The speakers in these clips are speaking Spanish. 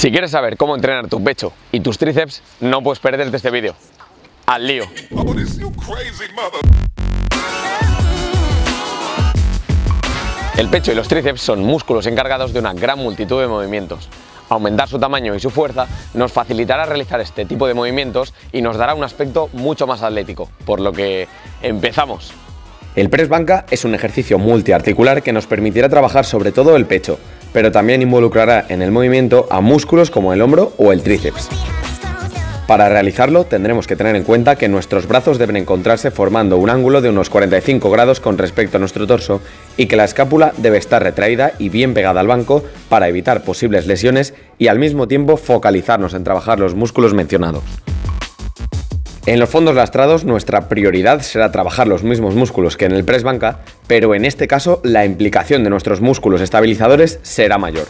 Si quieres saber cómo entrenar tu pecho y tus tríceps, no puedes perderte este vídeo. ¡Al lío! Oh. El pecho y los tríceps son músculos encargados de una gran multitud de movimientos. Aumentar su tamaño y su fuerza nos facilitará realizar este tipo de movimientos y nos dará un aspecto mucho más atlético, por lo que empezamos. El press banca es un ejercicio multiarticular que nos permitirá trabajar sobre todo el pecho, pero también involucrará en el movimiento a músculos como el hombro o el tríceps. Para realizarlo tendremos que tener en cuenta que nuestros brazos deben encontrarse formando un ángulo de unos 45 grados con respecto a nuestro torso y que la escápula debe estar retraída y bien pegada al banco para evitar posibles lesiones y al mismo tiempo focalizarnos en trabajar los músculos mencionados. En los fondos lastrados nuestra prioridad será trabajar los mismos músculos que en el press banca, pero en este caso la implicación de nuestros músculos estabilizadores será mayor.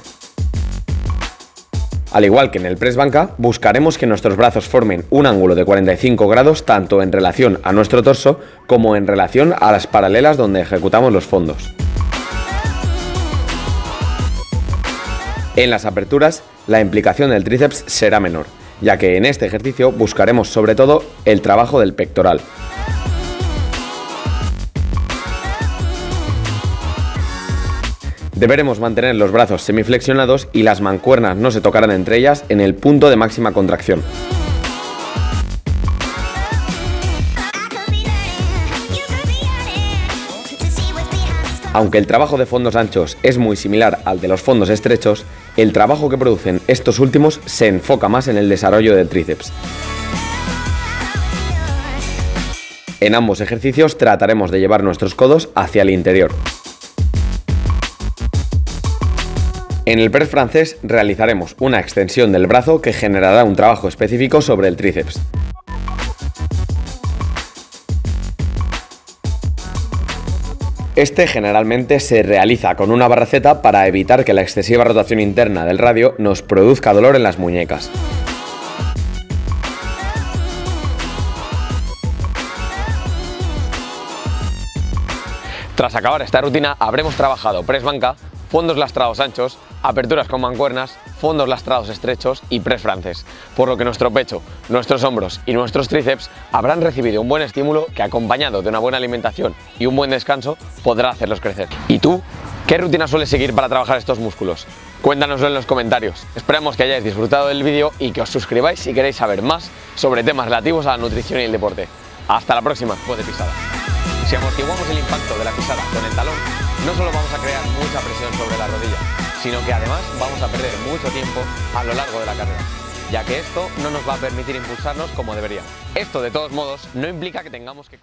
Al igual que en el press banca, buscaremos que nuestros brazos formen un ángulo de 45 grados tanto en relación a nuestro torso como en relación a las paralelas donde ejecutamos los fondos. En las aperturas, la implicación del tríceps será menor, ya que en este ejercicio buscaremos sobre todo el trabajo del pectoral. Deberemos mantener los brazos semiflexionados y las mancuernas no se tocarán entre ellas en el punto de máxima contracción. Aunque el trabajo de fondos anchos es muy similar al de los fondos estrechos, el trabajo que producen estos últimos se enfoca más en el desarrollo del tríceps. En ambos ejercicios trataremos de llevar nuestros codos hacia el interior. En el press francés realizaremos una extensión del brazo que generará un trabajo específico sobre el tríceps. Este generalmente se realiza con una barraceta para evitar que la excesiva rotación interna del radio nos produzca dolor en las muñecas. Tras acabar esta rutina habremos trabajado press banca, fondos lastrados anchos, aperturas con mancuernas, fondos lastrados estrechos y press francés, por lo que nuestro pecho, nuestros hombros y nuestros tríceps habrán recibido un buen estímulo que acompañado de una buena alimentación y un buen descanso podrá hacerlos crecer. ¿Y tú? ¿Qué rutina sueles seguir para trabajar estos músculos? Cuéntanoslo en los comentarios. Esperamos que hayáis disfrutado del vídeo y que os suscribáis si queréis saber más sobre temas relativos a la nutrición y el deporte. Hasta la próxima, de pisada. Si amortiguamos el impacto de la pisada con el talón, no solo vamos a crear mucha presión sobre la rodilla, sino que además vamos a perder mucho tiempo a lo largo de la carrera, ya que esto no nos va a permitir impulsarnos como debería. Esto, de todos modos, no implica que tengamos que...